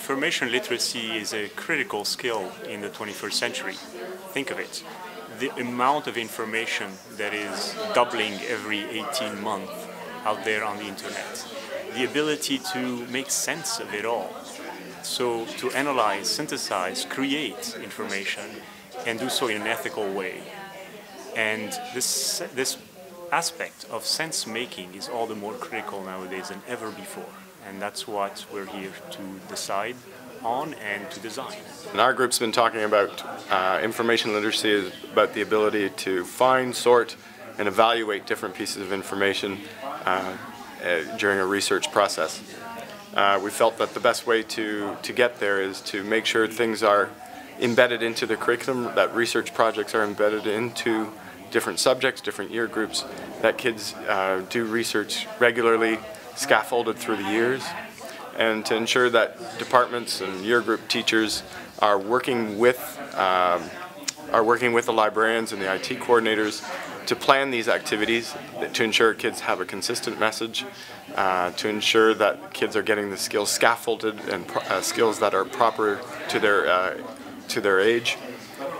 Information literacy is a critical skill in the 21st century. Think of it. The amount of information that is doubling every 18 months out there on the internet. The ability to make sense of it all. So to analyze, synthesize, create information and do so in an ethical way. And this, this aspect of sense making is all the more critical nowadays than ever before. And that's what we're here to decide on and to design. And our group's been talking about uh, information literacy is about the ability to find, sort, and evaluate different pieces of information uh, uh, during a research process. Uh, we felt that the best way to, to get there is to make sure things are embedded into the curriculum, that research projects are embedded into different subjects, different year groups, that kids uh, do research regularly, scaffolded through the years, and to ensure that departments and year group teachers are working with um, are working with the librarians and the IT coordinators to plan these activities to ensure kids have a consistent message, uh, to ensure that kids are getting the skills scaffolded and uh, skills that are proper to their uh, to their age.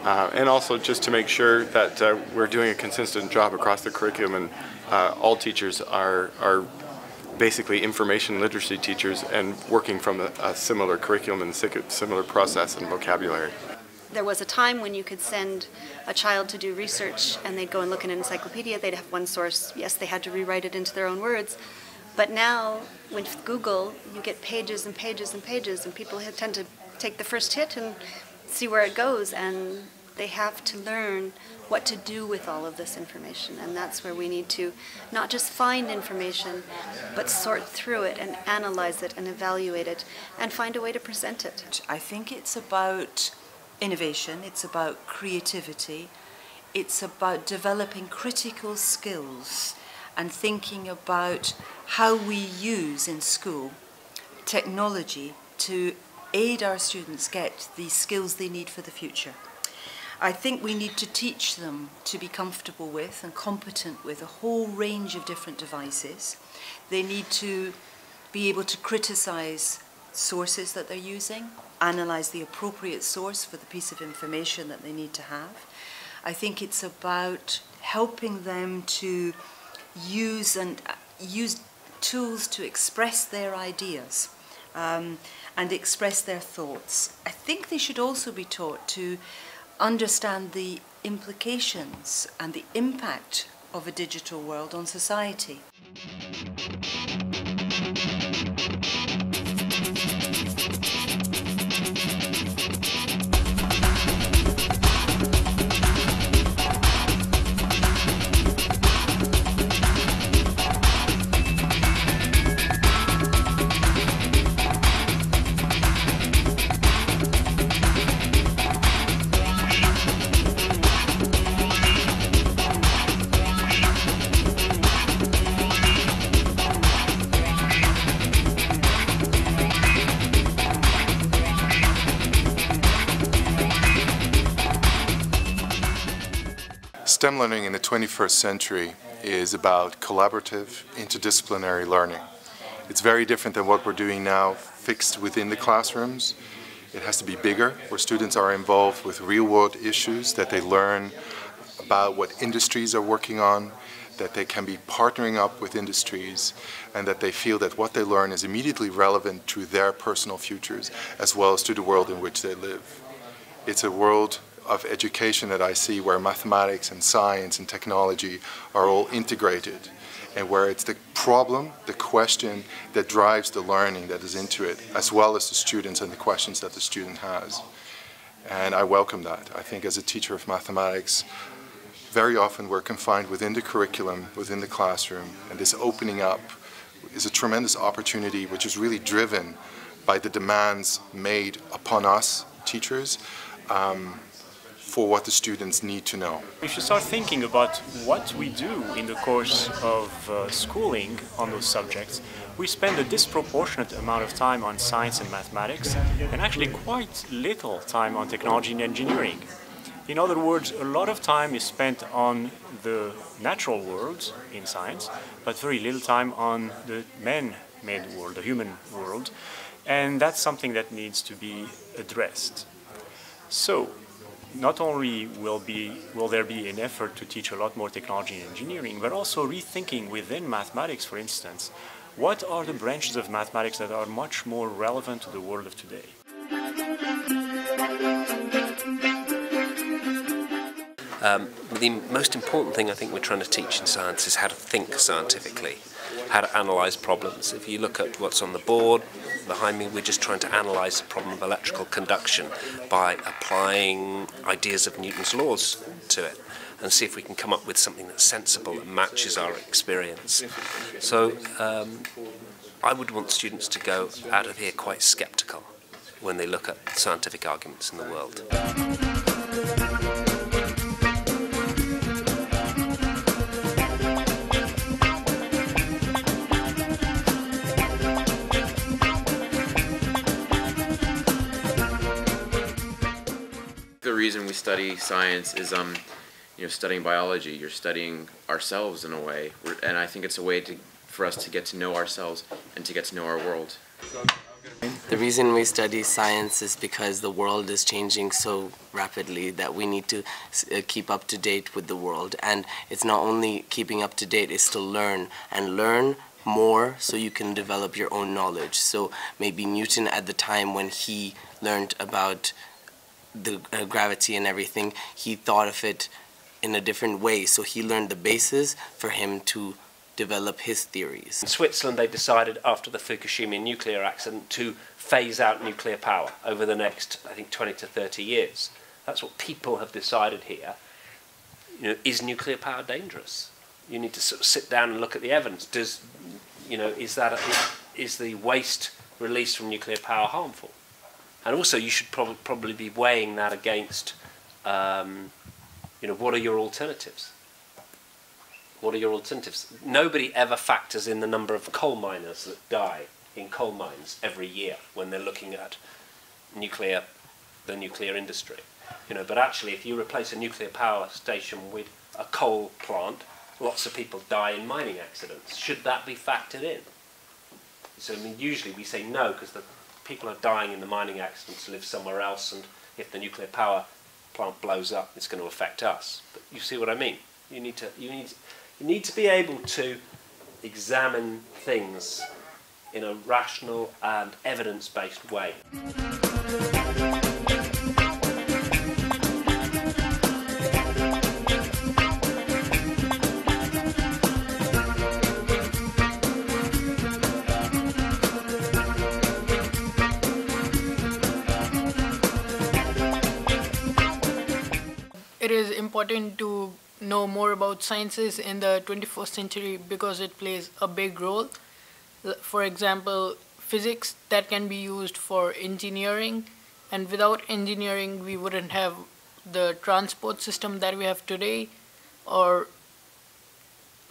Uh, and also just to make sure that uh, we're doing a consistent job across the curriculum and uh, all teachers are, are basically information literacy teachers and working from a, a similar curriculum and similar process and vocabulary. There was a time when you could send a child to do research and they'd go and look in an encyclopedia, they'd have one source. Yes, they had to rewrite it into their own words. But now, with Google, you get pages and pages and pages, and people tend to take the first hit and see where it goes and they have to learn what to do with all of this information and that's where we need to not just find information but sort through it and analyze it and evaluate it and find a way to present it. I think it's about innovation, it's about creativity, it's about developing critical skills and thinking about how we use in school technology to aid our students get the skills they need for the future. I think we need to teach them to be comfortable with and competent with a whole range of different devices. They need to be able to criticize sources that they're using, analyze the appropriate source for the piece of information that they need to have. I think it's about helping them to use and uh, use tools to express their ideas. Um, and express their thoughts. I think they should also be taught to understand the implications and the impact of a digital world on society. STEM learning in the 21st century is about collaborative, interdisciplinary learning. It's very different than what we're doing now, fixed within the classrooms. It has to be bigger, where students are involved with real-world issues, that they learn about what industries are working on, that they can be partnering up with industries, and that they feel that what they learn is immediately relevant to their personal futures, as well as to the world in which they live. It's a world of education that I see where mathematics and science and technology are all integrated and where it's the problem, the question that drives the learning that is into it, as well as the students and the questions that the student has. And I welcome that. I think as a teacher of mathematics, very often we're confined within the curriculum, within the classroom, and this opening up is a tremendous opportunity which is really driven by the demands made upon us, teachers, um, for what the students need to know. If you start thinking about what we do in the course of uh, schooling on those subjects, we spend a disproportionate amount of time on science and mathematics and actually quite little time on technology and engineering. In other words, a lot of time is spent on the natural world in science, but very little time on the man-made world, the human world. And that's something that needs to be addressed. So, not only will, be, will there be an effort to teach a lot more technology and engineering, but also rethinking within mathematics, for instance, what are the branches of mathematics that are much more relevant to the world of today? Um, the most important thing I think we're trying to teach in science is how to think scientifically, how to analyse problems. If you look at what's on the board behind me, we're just trying to analyse the problem of electrical conduction by applying ideas of Newton's laws to it and see if we can come up with something that's sensible that matches our experience. So um, I would want students to go out of here quite sceptical when they look at scientific arguments in the world. Study science is, um, you know, studying biology. You're studying ourselves in a way, and I think it's a way to, for us to get to know ourselves and to get to know our world. The reason we study science is because the world is changing so rapidly that we need to uh, keep up to date with the world. And it's not only keeping up to date, it's to learn and learn more so you can develop your own knowledge. So maybe Newton at the time when he learned about the uh, gravity and everything, he thought of it in a different way. So he learned the basis for him to develop his theories. In Switzerland, they decided after the Fukushima nuclear accident to phase out nuclear power over the next, I think, 20 to 30 years. That's what people have decided here. You know, is nuclear power dangerous? You need to sort of sit down and look at the evidence. Does, you know, is that a, is the waste released from nuclear power harmful? And also, you should prob probably be weighing that against, um, you know, what are your alternatives? What are your alternatives? Nobody ever factors in the number of coal miners that die in coal mines every year when they're looking at nuclear, the nuclear industry. You know, but actually, if you replace a nuclear power station with a coal plant, lots of people die in mining accidents. Should that be factored in? So, I mean, usually we say no because the people are dying in the mining accidents live somewhere else, and if the nuclear power plant blows up, it's going to affect us. But you see what I mean? You need to you need you need to be able to examine things in a rational and evidence-based way. It is important to know more about sciences in the 21st century because it plays a big role. For example, physics that can be used for engineering, and without engineering, we wouldn't have the transport system that we have today, or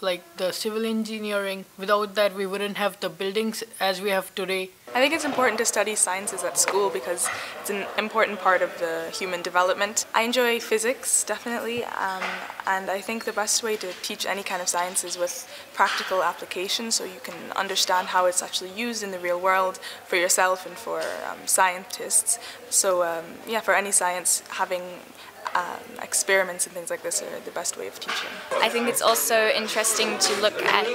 like the civil engineering. Without that, we wouldn't have the buildings as we have today. I think it's important to study sciences at school because it's an important part of the human development. I enjoy physics, definitely, um, and I think the best way to teach any kind of science is with practical application so you can understand how it's actually used in the real world for yourself and for um, scientists. So, um, yeah, for any science, having um, experiments and things like this are the best way of teaching. I think it's also interesting to look at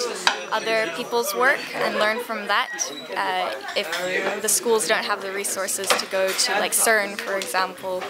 other people's work and learn from that. Uh, if the schools don't have the resources to go to like CERN, for example.